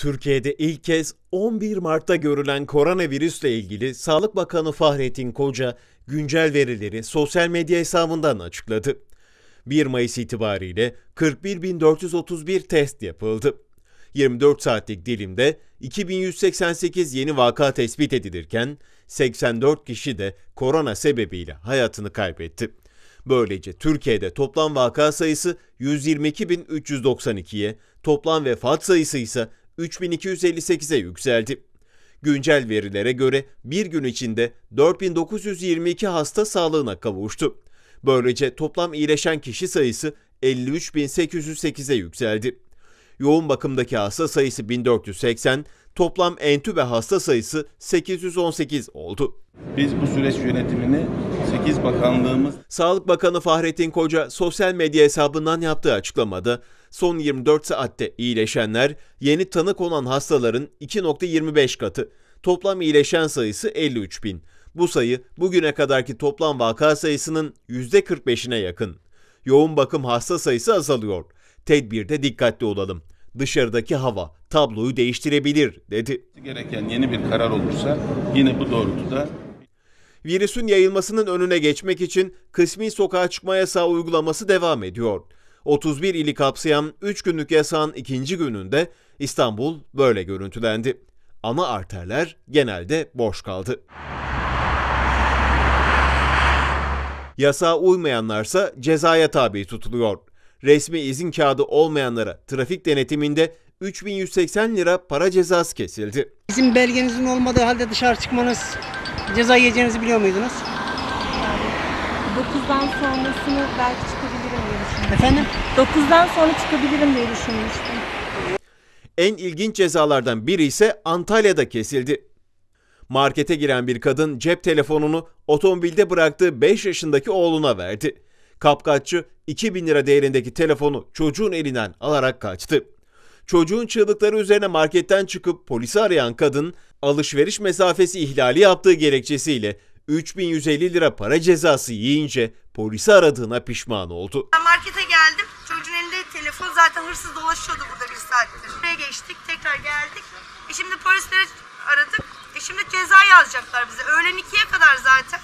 Türkiye'de ilk kez 11 Mart'ta görülen koronavirüsle ilgili Sağlık Bakanı Fahrettin Koca güncel verileri sosyal medya hesabından açıkladı. 1 Mayıs itibariyle 41.431 test yapıldı. 24 saatlik dilimde 2188 yeni vaka tespit edilirken 84 kişi de korona sebebiyle hayatını kaybetti. Böylece Türkiye'de toplam vaka sayısı 122.392'ye, toplam vefat sayısı ise 3258'e yükseldi. Güncel verilere göre bir gün içinde 4922 hasta sağlığına kavuştu. Böylece toplam iyileşen kişi sayısı 53.808'e yükseldi. Yoğun bakımdaki hasta sayısı 1480, toplam entübe hasta sayısı 818 oldu. Biz bu süreç yönetimini 8 bakanlığımız Sağlık Bakanı Fahrettin Koca sosyal medya hesabından yaptığı açıklamada son 24 saatte iyileşenler yeni tanık olan hastaların 2.25 katı. Toplam iyileşen sayısı 53 bin. Bu sayı bugüne kadarki toplam vaka sayısının %45'ine yakın. Yoğun bakım hasta sayısı azalıyor. Tedbirde dikkatli olalım. Dışarıdaki hava tabloyu değiştirebilir dedi. gereken yeni bir karar olursa yine bu doğrultuda Virüsün yayılmasının önüne geçmek için kısmi sokağa çıkma yasağı uygulaması devam ediyor. 31 ili kapsayan 3 günlük yasağın ikinci gününde İstanbul böyle görüntülendi. Ana arterler genelde boş kaldı. Yasağa uymayanlarsa cezaya tabi tutuluyor. Resmi izin kağıdı olmayanlara trafik denetiminde 3180 lira para cezası kesildi. İzin belgenizin olmadığı halde dışarı çıkmanız ceza yiyeceğinizi biliyor muydunuz? 9'dan sonrasını belki çıkabilirim diye düşünmüştüm. Efendim? 9'dan sonra çıkabilirim diye düşünmüştüm. En ilginç cezalardan biri ise Antalya'da kesildi. Markete giren bir kadın cep telefonunu otomobilde bıraktığı 5 yaşındaki oğluna verdi. Kapkaççı 2000 lira değerindeki telefonu çocuğun elinden alarak kaçtı. Çocuğun çığlıkları üzerine marketten çıkıp polisi arayan kadın alışveriş mesafesi ihlali yaptığı gerekçesiyle 3150 lira para cezası yiyince polisi aradığına pişman oldu. Ben markete geldim. Çocuğun elinde telefon zaten hırsız dolaşıyordu burada bir saattir. Buraya geçtik tekrar geldik. E şimdi polisleri aradık. E şimdi ceza yazacaklar bize. Öğlen ikiye kadar zaten.